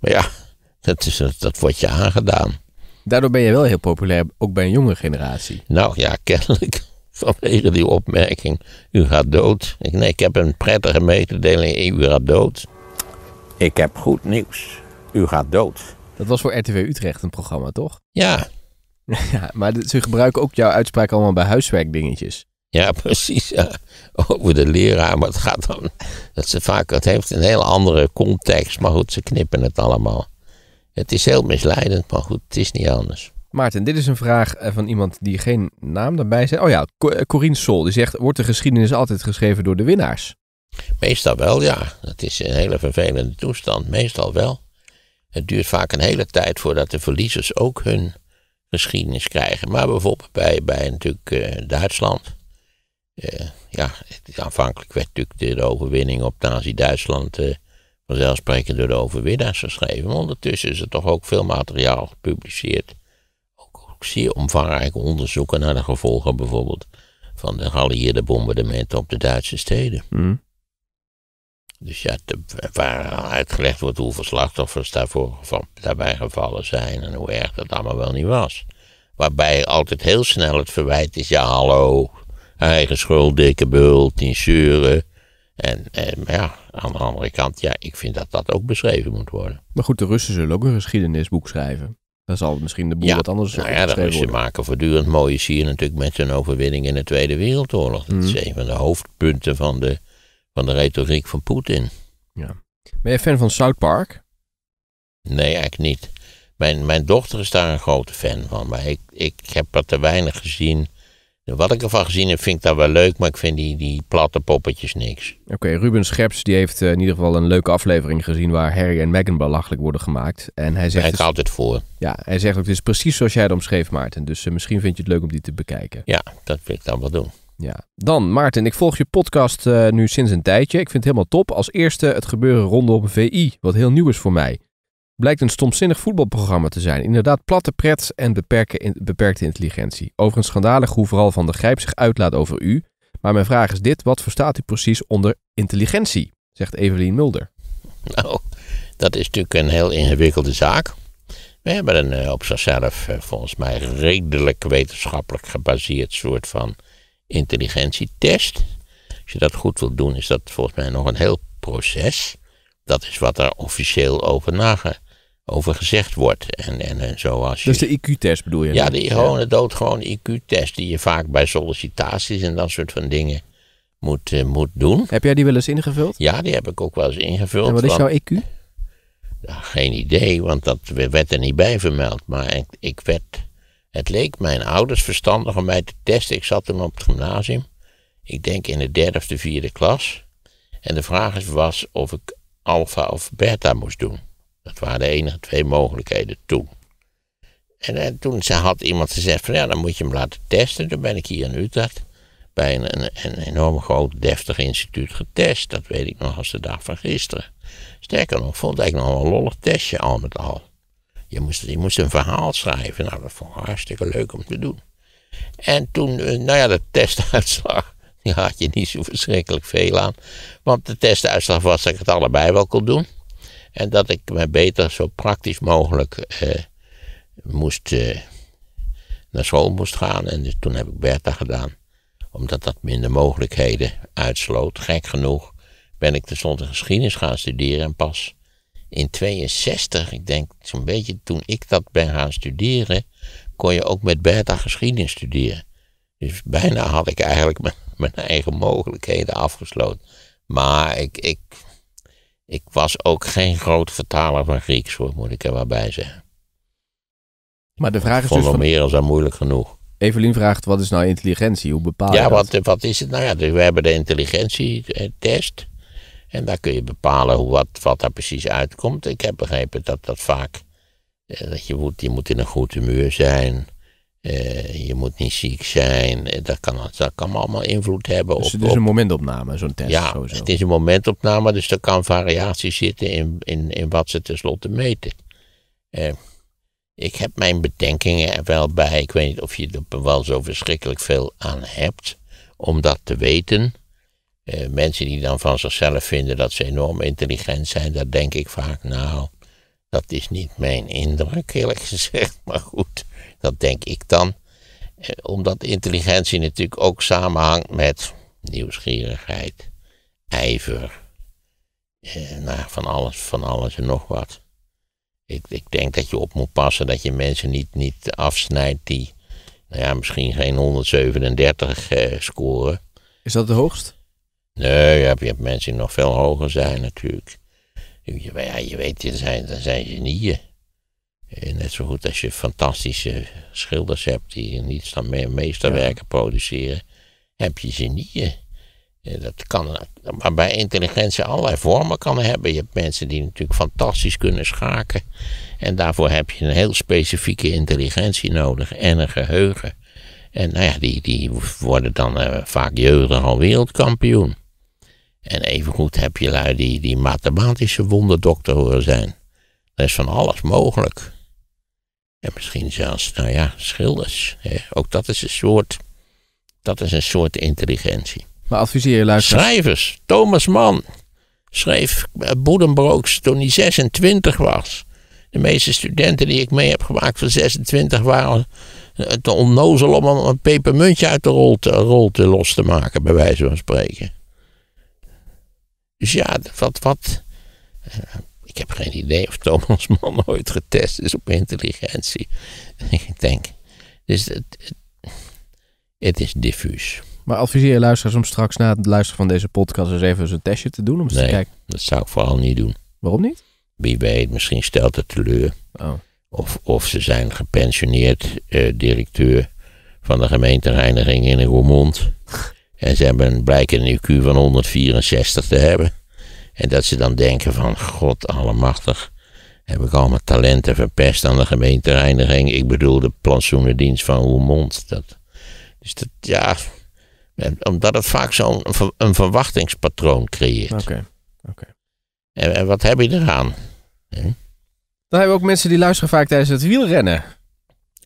Maar ja, dat, is, dat wordt je aangedaan. Daardoor ben je wel heel populair, ook bij een jonge generatie. Nou ja, kennelijk. Vanwege die opmerking. U gaat dood. Ik, nee, ik heb een prettige mededeling. U gaat dood. Ik heb goed nieuws. U gaat dood. Dat was voor RTW Utrecht een programma, toch? Ja. ja maar ze gebruiken ook jouw uitspraak allemaal bij huiswerkdingetjes. Ja, precies. Ja. Over de leraar. Maar het gaat dan. Dat ze vaak. Het heeft een hele andere context. Maar goed, ze knippen het allemaal. Het is heel misleidend, maar goed, het is niet anders. Maarten, dit is een vraag eh, van iemand die geen naam daarbij zet. Oh ja, eh, Corine Sol, die zegt, wordt de geschiedenis altijd geschreven door de winnaars? Meestal wel, ja. Dat is een hele vervelende toestand. Meestal wel. Het duurt vaak een hele tijd voordat de verliezers ook hun geschiedenis krijgen. Maar bijvoorbeeld bij, bij natuurlijk uh, Duitsland. Uh, ja, aanvankelijk werd natuurlijk de overwinning op Nazi-Duitsland vanzelfsprekend door de overwinnaars geschreven. Maar ondertussen is er toch ook veel materiaal gepubliceerd. Ook, ook zeer omvangrijke onderzoeken naar de gevolgen bijvoorbeeld van de geallieerde bombardementen op de Duitse steden. Hm. Dus ja, waar uitgelegd wordt hoeveel slachtoffers daarvoor, geval- daarbij gevallen zijn en hoe erg dat allemaal wel niet was. Waarbij altijd heel snel het verwijt is, ja hallo, eigen schuld, dikke bult, zeuren. En, en maar ja, aan de andere kant, ja, ik vind dat dat ook beschreven moet worden. Maar goed, de Russen zullen ook een geschiedenisboek schrijven. Dan zal misschien de boel Ja, wat anders Nou ja, de Russen worden. maken voortdurend mooie sier natuurlijk met zijn overwinning in de Tweede Wereldoorlog. Dat is Mhm. een van de hoofdpunten van de, van de retoriek van Poetin. Ben je fan van South Park? Nee, eigenlijk niet. Mijn, mijn dochter is daar een grote fan van, maar ik, ik heb er te weinig gezien. Wat ik ervan gezien heb, vind ik dat wel leuk, maar ik vind die, die platte poppetjes niks. Oké, Ruben Scheps die heeft eh, in ieder geval een leuke aflevering gezien waar Harry en Meghan belachelijk worden gemaakt. En hij zegt, ben ik dus- altijd voor. ja, hij zegt ook, het is precies zoals jij het omschreef Maarten. Dus eh, misschien vind je het leuk om die te bekijken. Ja, dat wil ik dan wel doen. Ja. Dan, Maarten, ik volg je podcast eh, nu sinds een tijdje. Ik vind het helemaal top. Als eerste het gebeuren rondom VI, wat heel nieuw is voor mij. Blijkt een stomzinnig voetbalprogramma te zijn. Inderdaad, platte pret en beperkte intelligentie. Overigens schandalig hoe vooral Van der Grijp zich uitlaat over u. Maar mijn vraag is dit, wat verstaat u precies onder intelligentie? Zegt Evelien Mulder. Nou, dat is natuurlijk een heel ingewikkelde zaak. We hebben een eh, op zichzelf eh, volgens mij redelijk wetenschappelijk gebaseerd soort van intelligentietest. Als je dat goed wilt doen, is dat volgens mij nog een heel proces. Dat is wat er officieel over, nage, over gezegd wordt. En, en, en zoals je... Dus de IQ-test bedoel je? Ja, die gewone doodgewone IQ-test die je vaak bij sollicitaties en dat soort van dingen moet, eh, moet doen. Heb jij die wel eens ingevuld? Ja, die heb ik ook wel eens ingevuld. En wat is want- jouw IQ? ja, geen idee, want dat werd er niet bij vermeld. Maar ik, ik werd, het leek mijn ouders verstandig om mij te testen. Ik zat toen op het gymnasium. Ik denk in de derde of de vierde klas. En de vraag was of ik alfa of beta moest doen. Dat waren de enige twee mogelijkheden toen. En, eh, toen had iemand gezegd van ja, dan moet je hem laten testen. Toen ben ik hier in Utrecht bij een, een, enorm groot deftig instituut getest. Dat weet ik nog als de dag van gisteren. Sterker nog, vond ik nog een lollig testje al met al. Je moest, je moest een verhaal schrijven. Nou, dat vond ik hartstikke leuk om te doen. En toen, eh, nou ja, de testuitslag, die had je niet zo verschrikkelijk veel aan. Want de testuitslag was dat ik het allebei wel kon doen. En dat ik me beter zo praktisch mogelijk eh, moest, eh, naar school moest gaan. En dus toen heb ik Bertha gedaan. Omdat dat minder mogelijkheden uitsloot. Gek genoeg ben ik tenslotte geschiedenis gaan studeren. En pas in 62, ik denk zo'n beetje toen ik dat ben gaan studeren, kon je ook met Bertha geschiedenis studeren. Dus bijna had ik eigenlijk mijn, mijn eigen mogelijkheden afgesloten. Maar ik, ik, ik was ook geen groot vertaler van Grieks, hoor, moet ik er wel bij zeggen. Maar de vraag is dus van, meer aan moeilijk genoeg. Evelien vraagt, wat is nou intelligentie? Hoe bepaal je Ja, dat? wat, wat is het nou? Ja, dus we hebben de intelligentietest. En daar kun je bepalen hoe, wat, wat daar precies uitkomt. Ik heb begrepen dat dat vaak. eh, Dat je, moet, je moet in een goed humeur zijn. Eh, je moet niet ziek zijn. eh, Dat kan, dat kan allemaal invloed hebben Dus op. het is op- een momentopname, zo'n test. ja, sowieso. het is een momentopname, dus er kan variatie zitten in, in, in wat ze tenslotte meten. Eh, ik heb mijn bedenkingen er wel bij. Ik weet niet of je er wel zo verschrikkelijk veel aan hebt om dat te weten. Mensen die dan van zichzelf vinden dat ze enorm intelligent zijn, daar denk ik vaak, nou, dat is niet mijn indruk, eerlijk gezegd. Maar goed, dat denk ik dan. Eh, omdat intelligentie natuurlijk ook samenhangt met nieuwsgierigheid, ijver, eh, nou, van, alles, van alles en nog wat. Ik, ik denk dat je op moet passen dat je mensen niet, niet afsnijdt die, nou ja, misschien geen 137 eh, scoren. Is dat de hoogst? Nee, je hebt, je hebt mensen die nog veel hoger zijn natuurlijk. Je, ja, je weet, er zijn, er zijn genieën. Eh, Net zo goed als je fantastische schilders hebt die niets dan me- meesterwerken produceren, heb je genieën. Eh, Dat kan, maar bij intelligentie allerlei vormen kan hebben. Je hebt mensen die natuurlijk fantastisch kunnen schaken. En daarvoor heb je een heel specifieke intelligentie nodig en een geheugen. En nou ja, die, die worden dan eh, vaak jeugdig al wereldkampioen. En evengoed heb je lui die, die mathematische wonderdokter horen zijn. Er is van alles mogelijk. En misschien zelfs, nou ja, schilders. Hè. Ook dat is een soort Dat is een soort intelligentie. Maar adviseer je luisteraars... Schrijvers. Thomas Mann schreef eh, Boedenbrooks toen hij 26 was. De meeste studenten die ik mee heb gemaakt van 26 waren eh, te onnozel om een pepermuntje uit de rol te, rol te los te maken, bij wijze van spreken. Dus ja, wat, wat. Ik heb geen idee of Thomas Mann ooit getest is op intelligentie. Ik denk. Dus het, is diffuus. Maar adviseer je luisteraars om straks na het luisteren van deze podcast eens even zo'n testje te doen. Om eens te Nee, kijken. dat zou ik vooral niet doen. Waarom niet? Wie weet, misschien stelt het teleur. Oh. Of, of ze zijn gepensioneerd eh, directeur van de gemeentereiniging in Roermond. En ze hebben blijken een IQ van 164 te hebben. En dat ze dan denken van, god allemachtig, heb ik allemaal talenten verpest aan de gemeentereiniging. Ik bedoel de plantsoenendienst van Roermond. Dat, dus dat, ja, omdat het vaak zo'n een verwachtingspatroon creëert. Oké. oké. En, en wat heb je eraan? Dan hebben we ook mensen die luisteren vaak tijdens het wielrennen.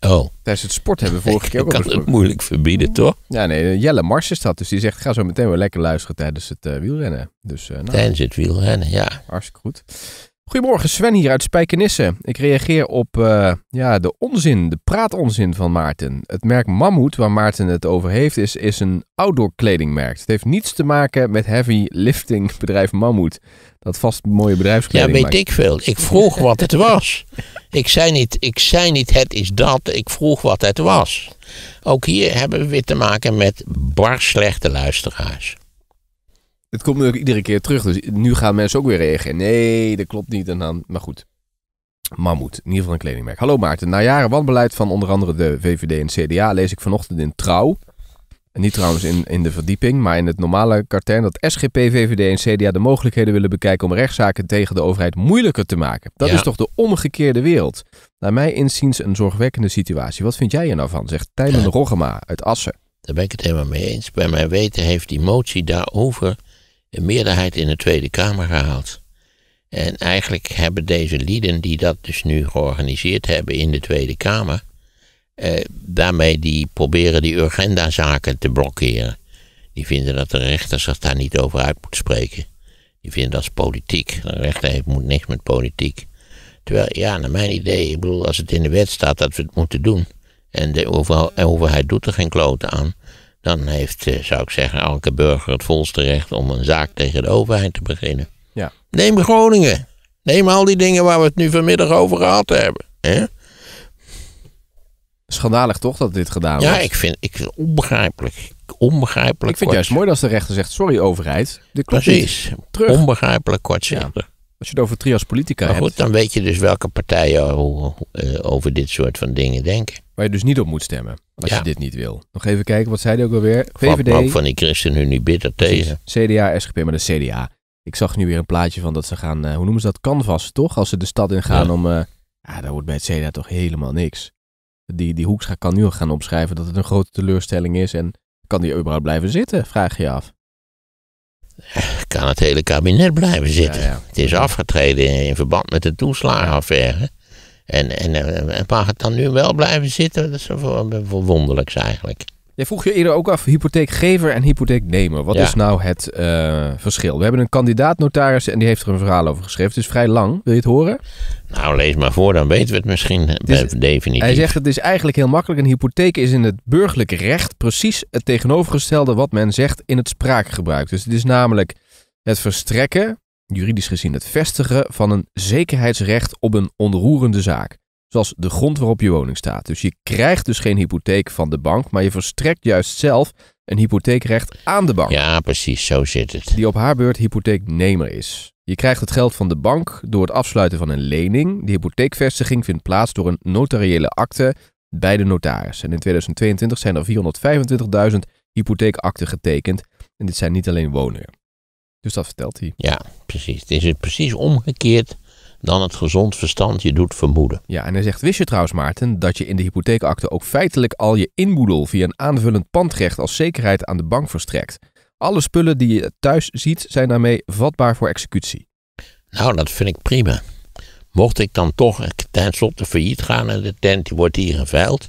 Oh, Tijdens het sport hebben we vorige keer ik ook al kan het moeilijk verbieden, toch? Ja, nee, Jelle Mars is dat. Dus die zegt, ga zo meteen weer lekker luisteren tijdens het eh, wielrennen. Dus eh nou, Tijdens het wielrennen, ja. hartstikke goed. Goedemorgen, Sven hier uit Spijkenisse. Ik reageer op eh, ja, de onzin, de praatonzin van Maarten. Het merk Mammoet, waar Maarten het over heeft, is, is een outdoor kledingmerk. Het heeft niets te maken met heavy lifting bedrijf Mammoet. Dat vast mooie Ja, bedrijfskleding weet maakt. ik veel. Ik vroeg wat het was. Ik zei, niet, ik zei niet het is dat, ik vroeg wat het was. Ook hier hebben we weer te maken met bar slechte luisteraars. Het komt ook iedere keer terug, dus nu gaan mensen ook weer reageren. Nee, dat klopt niet. En dan, maar goed. Mammoet, in ieder geval een kledingmerk. Hallo Maarten. Na jaren wanbeleid van onder andere de VVD en CDA lees ik vanochtend in Trouw. En niet trouwens in, in de verdieping, maar in het normale katern dat SGP, VVD en CDA de mogelijkheden willen bekijken om rechtszaken tegen de overheid moeilijker te maken. Dat Ja. is toch de omgekeerde wereld. Naar mij inziens een zorgwekkende situatie. Wat vind jij er nou van? Zegt Tijmen Ja. Roggema uit Assen. Daar ben ik het helemaal mee eens. Bij mijn weten heeft die motie daarover een meerderheid in de Tweede Kamer gehaald. En eigenlijk hebben deze lieden die dat dus nu georganiseerd hebben in de Tweede Kamer, eh, daarmee die proberen die urgenda-zaken te blokkeren. Die vinden dat de rechter zich daar niet over uit moet spreken. Die vinden dat is politiek. De rechter heeft moet niks met politiek. Terwijl, ja, naar mijn idee, ik bedoel, als het in de wet staat dat we het moeten doen. En de overheid doet er geen kloten aan. Dan heeft, eh, zou ik zeggen, elke burger het volste recht om een zaak tegen de overheid te beginnen. Ja. Neem Groningen. Neem al die dingen waar we het nu vanmiddag over gehad hebben. hè? Schandalig toch dat dit gedaan Ja, wordt? ik vind, ik vind het onbegrijpelijk. Onbegrijpelijk. Ik vind het juist mooi als de rechter zegt: sorry, overheid. Dit klopt niet. Precies. Terug. Onbegrijpelijk kortzichtig. Als je het over trias politica Maar hebt, dan weet je dus welke partijen eh, over dit soort van dingen denken. waar je dus niet op moet stemmen. Als Ja. je dit niet wil. Nog even kijken, wat zei hij ook alweer? Me ook VVD, van die ChristenUnie bitter tegen. CDA, SGP, maar de CDA. Ik zag nu weer een plaatje van dat ze gaan, eh, hoe noemen ze dat? Canvas, toch? Als ze de stad in gaan Ja. om, eh, ja, daar wordt bij het CDA toch helemaal niks. Die, die Hoekstra kan nu al gaan opschrijven dat het een grote teleurstelling is. En kan die überhaupt blijven zitten, vraag je af. Kan het hele kabinet blijven zitten. Ja, ja. Het is afgetreden in verband met de toeslagenaffaire. En, en, en mag het dan nu wel blijven zitten? Dat is wel wel wonderlijks eigenlijk. Jij vroeg je eerder ook af, hypotheekgever en hypotheeknemer. Wat Ja. is nou het eh, verschil? We hebben een kandidaat-notaris en die heeft er een verhaal over geschreven. Het is vrij lang. Wil je het horen? Nou, lees maar voor, dan weten we het misschien Dus definitief. Hij zegt het is eigenlijk heel makkelijk. Een hypotheek is in het burgerlijk recht precies het tegenovergestelde wat men zegt in het spraakgebruik. Dus het is namelijk het verstrekken, juridisch gezien het vestigen van een zekerheidsrecht op een onroerende zaak. Zoals de grond waarop je woning staat. Dus je krijgt dus geen hypotheek van de bank, maar je verstrekt juist zelf een hypotheekrecht aan de bank. Ja, precies, zo zit het. Die op haar beurt hypotheeknemer is. Je krijgt het geld van de bank door het afsluiten van een lening. De hypotheekvestiging vindt plaats door een notariële akte bij de notaris. En in 2022 zijn er 425.000 hypotheekakten getekend. En dit zijn niet alleen woningen. Dus dat vertelt hij. Ja, precies. Het is het precies omgekeerd dan het gezond verstand je doet vermoeden. Ja, en hij zegt, wist je trouwens Maarten, dat je in de hypotheekakte ook feitelijk al je inboedel via een aanvullend pandrecht als zekerheid aan de bank verstrekt. Alle spullen die je thuis ziet zijn daarmee vatbaar voor executie. Nou, dat vind ik prima. Mocht ik dan toch tenslotte failliet gaan en de tent die wordt hier geveild,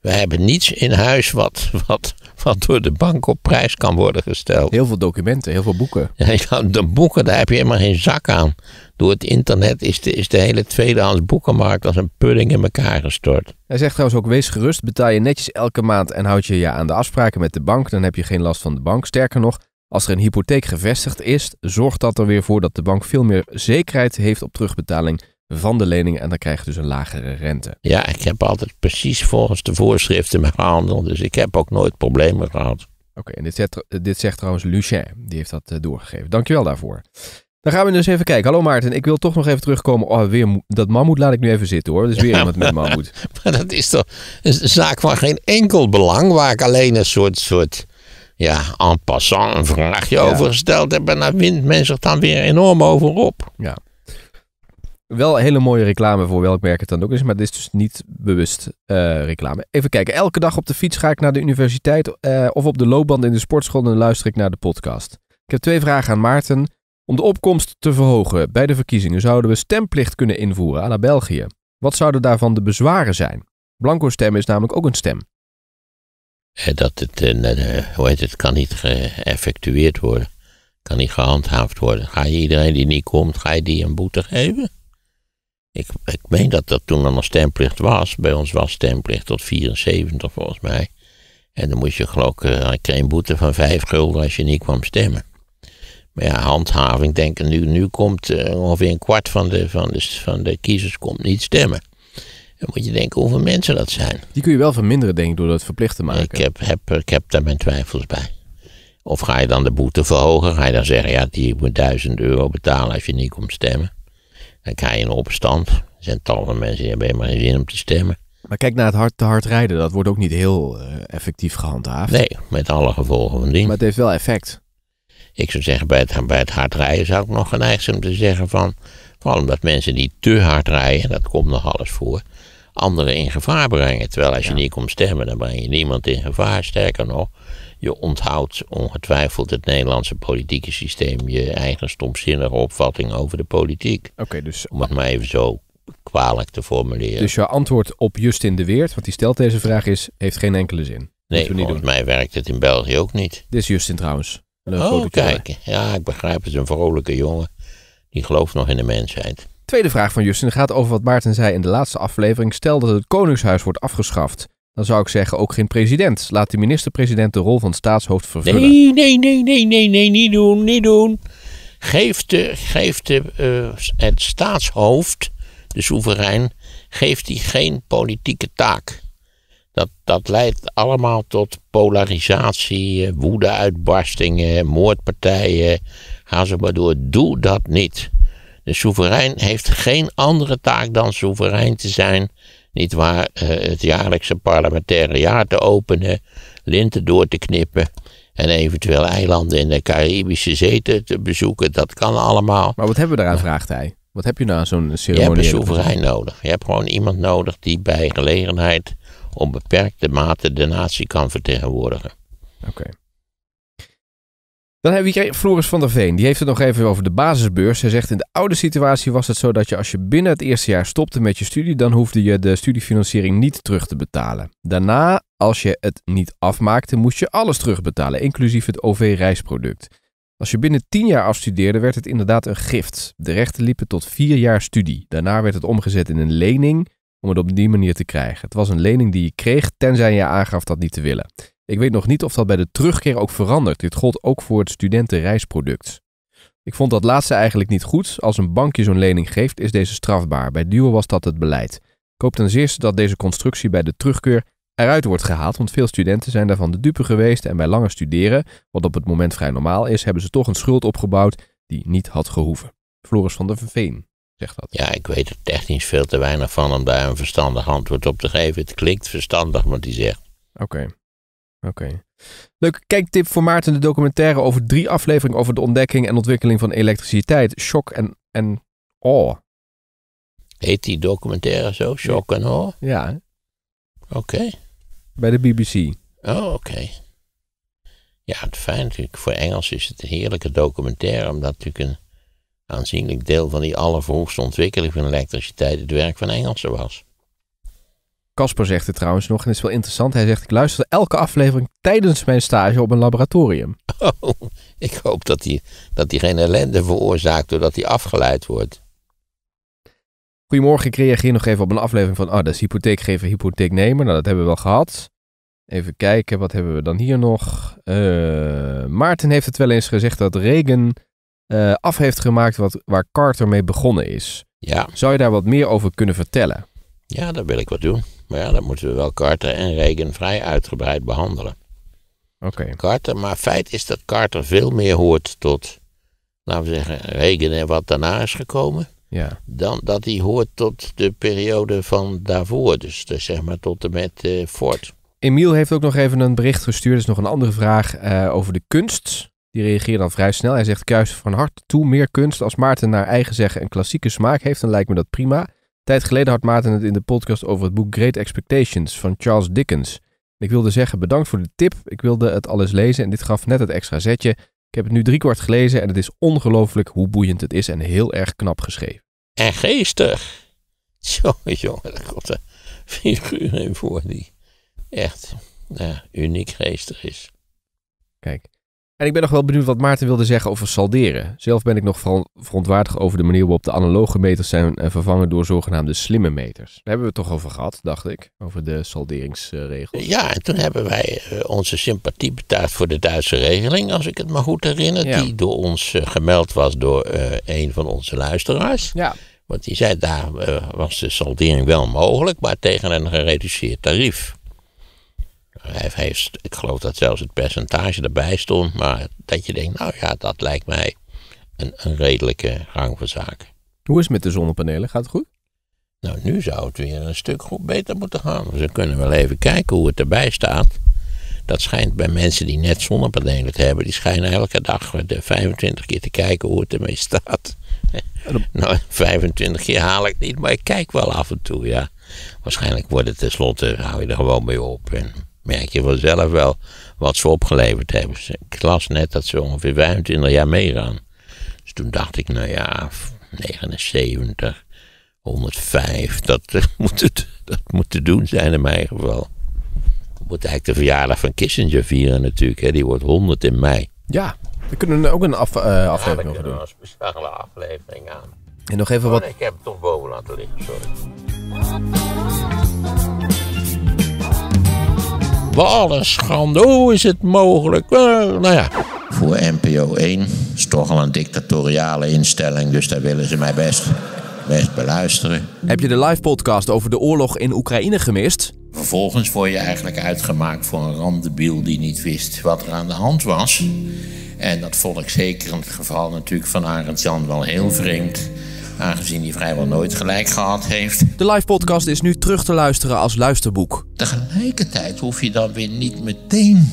We hebben niets in huis wat, wat, wat door de bank op prijs kan worden gesteld. Heel veel documenten, heel veel boeken. Ja, de boeken, daar heb je helemaal geen zak aan. Door het internet is de, is de hele tweedehands boekenmarkt als een pudding in elkaar gestort. Hij zegt trouwens ook, wees gerust, betaal je netjes elke maand en houd je je aan de afspraken met de bank, dan heb je geen last van de bank. Sterker nog, als er een hypotheek gevestigd is, zorgt dat er weer voor dat de bank veel meer zekerheid heeft op terugbetaling van de lening en dan krijg je dus een lagere rente. Ja, ik heb altijd precies volgens de voorschriften gehandeld, dus ik heb ook nooit problemen gehad. Oké, en dit zegt, dit zegt trouwens Lucien, die heeft dat uh, doorgegeven. Dankjewel daarvoor. Dan gaan we dus even kijken. Hallo Maarten, ik wil toch nog even terugkomen. Oh, weer dat mammoet laat ik nu even zitten hoor. Dus weer iemand met mammoet. Maar dat is toch een zaak van geen enkel belang, waar ik alleen een soort, soort ja, en passant een vraagje ja. over gesteld heb. En daar wint men zich dan weer enorm over op. Ja. Wel hele mooie reclame voor welk merk het dan ook is, maar dit is dus niet bewust uh, reclame. Even kijken, elke dag op de fiets ga ik naar de universiteit uh, of op de loopband in de sportschool en luister ik naar de podcast. Ik heb twee vragen aan Maarten. Om de opkomst te verhogen bij de verkiezingen zouden we stemplicht kunnen invoeren aan België. Wat zouden daarvan de bezwaren zijn? Blanco stemmen is namelijk ook een stem. Dat het, uh, hoe heet het, kan niet geëffectueerd worden. Kan niet gehandhaafd worden. Ga je iedereen die niet komt, ga je die een boete geven? Ik, ik meen dat dat toen er nog stemplicht was. Bij ons was stemplicht tot 74 volgens mij. En dan moest je geloof ik, uh, kreeg een boete van 5 gulden als je niet kwam stemmen. Maar ja, handhaving, denk ik, nu, nu komt uh, ongeveer een kwart van de, van, de, van de kiezers komt niet stemmen. Dan moet je denken hoeveel mensen dat zijn. Die kun je wel verminderen, denk ik, door dat verplicht te maken. Ik heb, heb, ik heb daar mijn twijfels bij. Of ga je dan de boete verhogen? Ga je dan zeggen, ja, die moet 1000 euro betalen als je niet komt stemmen? Dan krijg je een opstand. Er zijn tal van mensen die hebben helemaal geen zin om te stemmen. Maar kijk naar het hard te hard rijden. Dat wordt ook niet heel uh, effectief gehandhaafd. Nee, met alle gevolgen van die. Maar het heeft wel effect. Ik zou zeggen, bij het, bij het hard rijden zou ik nog geneigd zijn om te zeggen van... Vooral omdat mensen die te hard rijden, dat komt nog alles voor... anderen in gevaar brengen. Terwijl als je ja. niet komt stemmen, dan breng je niemand in gevaar. Sterker nog, je onthoudt ongetwijfeld het Nederlandse politieke systeem... je eigen stomzinnige opvatting over de politiek. Oké, dus... Om het maar even zo kwalijk te formuleren. Dus jouw antwoord op Justin de Weert, want die stelt deze vraag, is... heeft geen enkele zin. Nee, volgens doen. mij werkt het in België ook niet. Dit is Justin trouwens. Oh, kijk. Ja, ik begrijp het. is een vrolijke jongen. Die gelooft nog in de mensheid. Tweede vraag van Justin gaat over wat Maarten zei in de laatste aflevering. Stel dat het Koningshuis wordt afgeschaft. Dan zou ik zeggen ook geen president. Laat de minister-president de rol van staatshoofd vervullen. Nee, nee, nee, nee, nee, nee, niet doen, niet doen. Geef, de, geef de, uh, het staatshoofd, de soeverein, geeft hij geen politieke taak. Dat, dat leidt allemaal tot polarisatie, woedeuitbarstingen, moordpartijen. Ga ze maar door. Doe dat niet. De soeverein heeft geen andere taak dan soeverein te zijn. Niet waar uh, het jaarlijkse parlementaire jaar te openen, linten door te knippen en eventueel eilanden in de Caribische Zee te, bezoeken. Dat kan allemaal. Maar wat hebben we eraan, vraagt hij? Wat heb je nou aan zo'n ceremonie? Je hebt een soeverein nodig. Je hebt gewoon iemand nodig die bij gelegenheid op beperkte mate de natie kan vertegenwoordigen. Oké. Okay. Dan hebben we Floris van der Veen. Die heeft het nog even over de basisbeurs. Hij zegt in de oude situatie was het zo dat je als je binnen het eerste jaar stopte met je studie, dan hoefde je de studiefinanciering niet terug te betalen. Daarna, als je het niet afmaakte, moest je alles terugbetalen, inclusief het OV-reisproduct. Als je binnen 10 jaar afstudeerde, werd het inderdaad een gift. De rechten liepen tot 4 jaar studie. Daarna werd het omgezet in een lening om het op die manier te krijgen. Het was een lening die je kreeg tenzij je aangaf dat niet te willen. Ik weet nog niet of dat bij de terugkeer ook verandert. Dit gold ook voor het studentenreisproduct. Ik vond dat laatste eigenlijk niet goed. Als een bankje zo'n lening geeft, is deze strafbaar. Bij Duo was dat het beleid. Ik hoop ten zeerste dat deze constructie bij de terugkeer eruit wordt gehaald, want veel studenten zijn daarvan de dupe geweest en bij langer studeren, wat op het moment vrij normaal is, hebben ze toch een schuld opgebouwd die niet had gehoeven. Floris van der Veen zegt dat. Ja, ik weet er technisch veel te weinig van om daar een verstandig antwoord op te geven. Het klinkt verstandig wat hij zegt. Oké. Oké. Leuk kijktip voor Maarten, de documentaire over drie afleveringen over de ontdekking en ontwikkeling van elektriciteit. Shock en, en awe. Heet die documentaire zo? Shock en awe? Ja. Oké. Bij de BBC. Oh, oké. Ja, het fijn natuurlijk. Voor Engels is het een heerlijke documentaire, omdat natuurlijk een aanzienlijk deel van die allervroegste ontwikkeling van elektriciteit het werk van Engelsen was. Casper zegt het trouwens nog, en het is wel interessant. Hij zegt, ik luister elke aflevering tijdens mijn stage op een laboratorium. Oh, ik hoop dat hij dat hij geen ellende veroorzaakt doordat hij afgeleid wordt. Goedemorgen, ik reageer nog even op een aflevering van, ah, dat is hypotheekgever, hypotheeknemer. Nou, dat hebben we wel gehad. Even kijken, wat hebben we dan hier nog? Eh, Maarten heeft het wel eens gezegd dat Reagan eh, af heeft gemaakt wat, waar Carter mee begonnen is. Ja, Zou je daar wat meer over kunnen vertellen? ja, dat wil ik wat doen. Maar ja, dan moeten we wel Carter en Reagan vrij uitgebreid behandelen. Oké. Carter, maar feit is dat Carter veel meer hoort tot, laten we zeggen, Reagan en wat daarna is gekomen. Ja. Dan dat hij hoort tot de periode van daarvoor. Dus, dus zeg maar tot en met eh, Ford. Emiel heeft ook nog even een bericht gestuurd. Is nog een andere vraag eh, over de kunst. Die reageert dan vrij snel. Hij zegt: Kuis van harte toe meer kunst. Als Maarten naar eigen zeggen een klassieke smaak heeft, dan lijkt me dat prima. Tijd geleden had Maarten het in de podcast over het boek Great Expectations van Charles Dickens. Ik wilde zeggen: bedankt voor de tip. Ik wilde het alles lezen en dit gaf net het extra zetje. Ik heb het nu driekwart gelezen en het is ongelooflijk hoe boeiend het is en heel erg knap geschreven. En geestig. Jongen, jongen, een figuur in voor die echt ja, uniek geestig is. Kijk. En ik ben nog wel benieuwd wat Maarten wilde zeggen over salderen. Zelf ben ik nog vooral verontwaardigd over de manier waarop de analoge meters zijn eh, vervangen door zogenaamde slimme meters. Daar hebben we het toch over gehad, dacht ik. Over de salderingsregels. Ja, en toen hebben wij eh, onze sympathie betuigd voor de Duitse regeling, als ik het me goed herinner. Ja. Die door ons eh, gemeld was door een van onze luisteraars. Ja. Want die zei, daar was de saldering wel mogelijk, maar tegen een gereduceerd tarief. Hij heeft, ik geloof dat zelfs het percentage erbij stond, maar dat je denkt, nou ja, dat lijkt mij een, een redelijke gang van zaken. Hoe is het met de zonnepanelen? Gaat het goed? Nou, nu zou het weer een stuk goed beter moeten gaan. Dus we kunnen wel even kijken hoe het erbij staat. Dat schijnt bij mensen die net zonnepanelen hebben, die schijnen elke dag de 25 keer te kijken hoe het ermee staat. Nou, 25 keer haal ik niet, maar ik kijk wel af en toe, ja. Waarschijnlijk wordt het tenslotte, hou je er gewoon mee op. En merk je vanzelf wel wat ze opgeleverd hebben. Ik las net dat ze ongeveer 25 jaar meegaan. Dus toen dacht ik, nou ja, 79, 105, dat, moet het, dat moet te doen zijn in mijn geval. We moeten eigenlijk de verjaardag van Kissinger vieren natuurlijk. Hè. Die wordt 100 in mei. Ja. We kunnen er ook een af, eh, Ja, daar aflevering over kunnen we doen. een speciale aflevering aan. En nog even Oh, wat... nee, ik heb het toch boven laten liggen, sorry. Wat een schande, hoe is het mogelijk? Eh, nou ja. Voor NPO 1 is toch al een dictatoriale instelling, dus daar willen ze mij best, best beluisteren. Heb je de live podcast over de oorlog in Oekraïne gemist? Vervolgens word je eigenlijk uitgemaakt voor een randebiel die niet wist wat er aan de hand was. En dat vond ik zeker in het geval natuurlijk van Arend Jan wel heel vreemd. Aangezien hij vrijwel nooit gelijk gehad heeft. De live podcast is nu terug te luisteren als luisterboek. Tegelijkertijd hoef je dan weer niet meteen,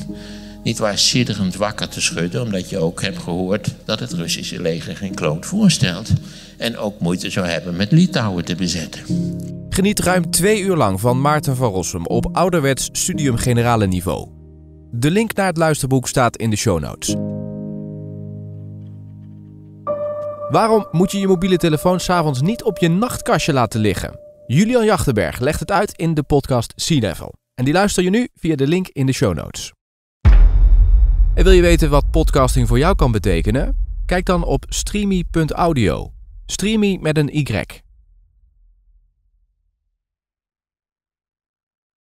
niet waar sidderend wakker te schudden. Omdat je ook hebt gehoord dat het Russische leger geen kloot voorstelt. En ook moeite zou hebben met Litouwen te bezetten. Geniet ruim twee uur lang van Maarten van Rossum op ouderwets studium generale niveau. De link naar het luisterboek staat in de show notes. Waarom moet je je mobiele telefoon s'avonds niet op je nachtkastje laten liggen? Julian Jachtenberg legt het uit in de podcast Sea Level. En die luister je nu via de link in de show notes. En wil je weten wat podcasting voor jou kan betekenen? Kijk dan op streamy.audio. Streamy met een Y.